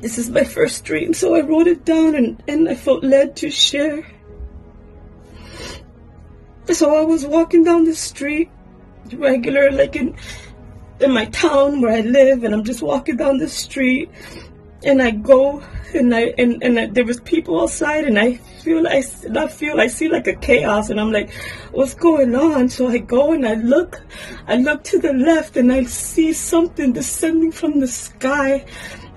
This is my first dream, so I wrote it down and, and I felt led to share. So I was walking down the street, regular, like in in my town where I live, and I'm just walking down the street, and I go and I and, and I, there was people outside, and I feel I I feel I see like a chaos, and I'm like, what's going on? So I go and I look, I look to the left, and I see something descending from the sky,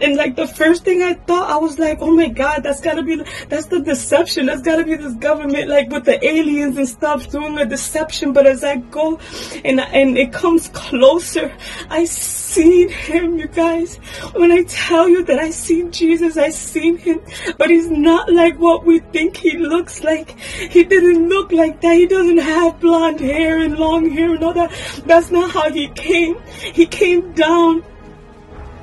and like the first thing I thought, I was like, oh my God, that's gotta be, that's the deception. That's gotta be this government, like with the aliens and stuff doing a deception. But as I go and, and it comes closer, I seen him, you guys. When I tell you that I seen Jesus, I seen him, but he's not like what we think he looks like. He didn't look like that. He doesn't have blonde hair and long hair and all that. That's not how he came. He came down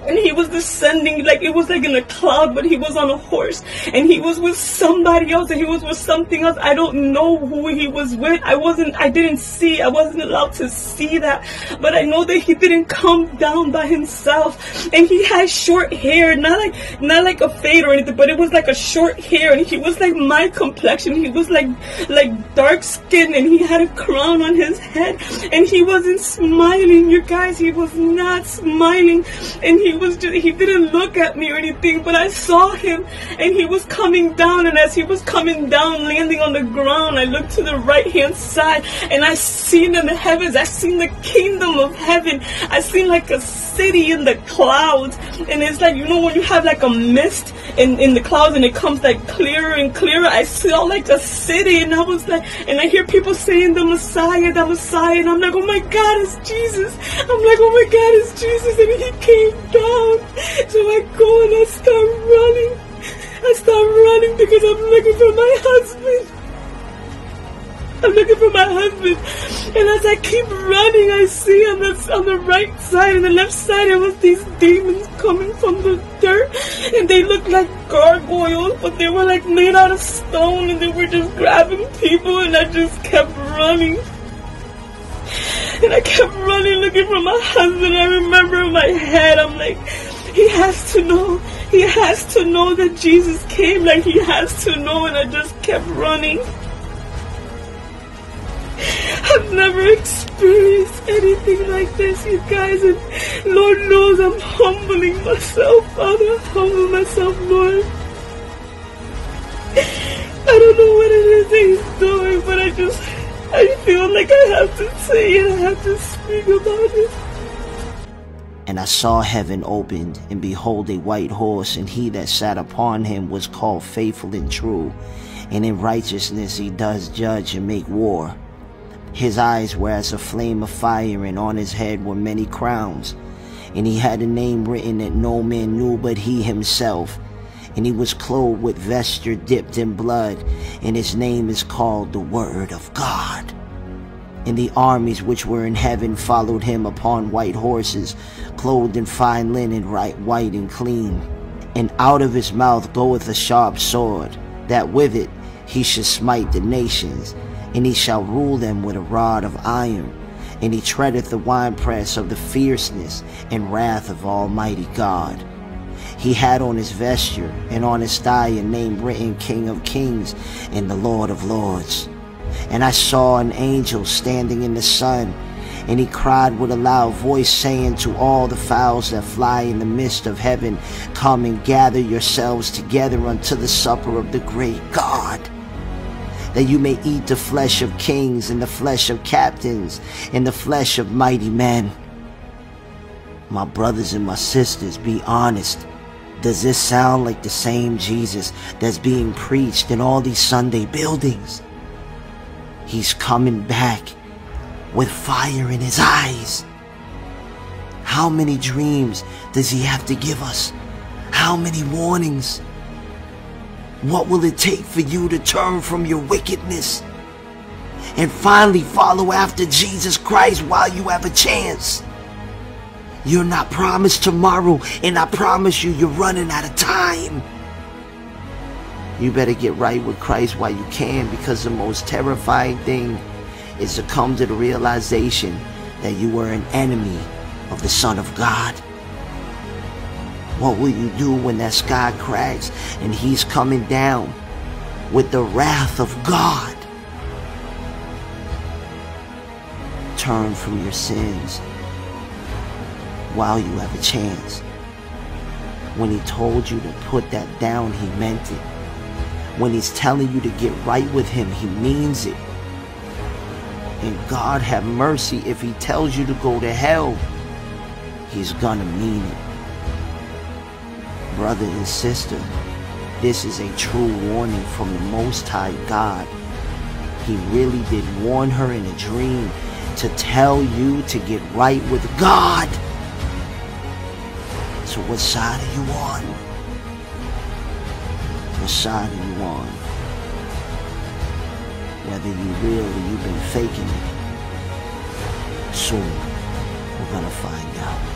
and he was descending like it was like in a cloud but he was on a horse. And he was with somebody else and he was with something else. I don't know who he was with. I wasn't i didn't see i wasn't allowed to see that. But i know that he didn't come down by himself. And he had short hair not like not like a fade or anything but it was like a short hair. And he was like my complexion. He was like like dark skin and he had a crown on his head. And he wasn't smiling you guys. He was not smiling. And he he was just, he didn't look at me or anything, but I saw him and he was coming down. And as he was coming down, landing on the ground, I looked to the right hand side and I seen in the heavens, I seen the kingdom of heaven. I seen like a city in the clouds. And it's like, you know, when you have like a mist in, in the clouds and it comes like clearer and clearer, I saw like a city and I was like, and I hear people saying the Messiah, the Messiah. And I'm like, oh my God, it's Jesus. I'm like, oh my God, it's Jesus. And he came down down. So I go and I start running. I start running because I'm looking for my husband. I'm looking for my husband. And as I keep running, I see on the, on the right side and the left side, there was these demons coming from the dirt. And they looked like gargoyles, but they were like made out of stone and they were just grabbing people. And I just kept running. And I kept running looking for my husband. I remember in my head, I'm like, he has to know. He has to know that Jesus came. Like, he has to know. And I just kept running. I've never experienced anything like this, you guys. And Lord knows I'm humbling myself. Father, humble myself, Lord. I don't know what it is he's doing, but I just I feel like I have to say it, I have to speak about it. And I saw heaven opened, and behold a white horse, and he that sat upon him was called faithful and true, and in righteousness he does judge and make war. His eyes were as a flame of fire, and on his head were many crowns. And he had a name written that no man knew but he himself and he was clothed with vesture dipped in blood, and his name is called the Word of God. And the armies which were in heaven followed him upon white horses, clothed in fine linen, right white and clean. And out of his mouth goeth a sharp sword, that with it he should smite the nations, and he shall rule them with a rod of iron. And he treadeth the winepress of the fierceness and wrath of Almighty God. He had on his vesture and on his thigh a name written King of Kings and the Lord of Lords. And I saw an angel standing in the sun, and he cried with a loud voice, saying to all the fowls that fly in the midst of heaven, Come and gather yourselves together unto the supper of the great God that you may eat the flesh of kings and the flesh of captains and the flesh of mighty men. My brothers and my sisters, be honest. Does this sound like the same Jesus that's being preached in all these Sunday buildings? He's coming back with fire in his eyes. How many dreams does he have to give us? How many warnings? What will it take for you to turn from your wickedness and finally follow after Jesus Christ while you have a chance? You're not promised tomorrow, and I promise you, you're running out of time. You better get right with Christ while you can because the most terrifying thing is to come to the realization that you were an enemy of the Son of God. What will you do when that sky cracks and he's coming down with the wrath of God? Turn from your sins while you have a chance. When he told you to put that down, he meant it. When he's telling you to get right with him, he means it. And God have mercy if he tells you to go to hell, he's gonna mean it. Brother and sister, this is a true warning from the Most High God. He really did warn her in a dream to tell you to get right with God. So what side are you on? What side are you on? Whether you real or you've been faking it. Soon, we're gonna find out.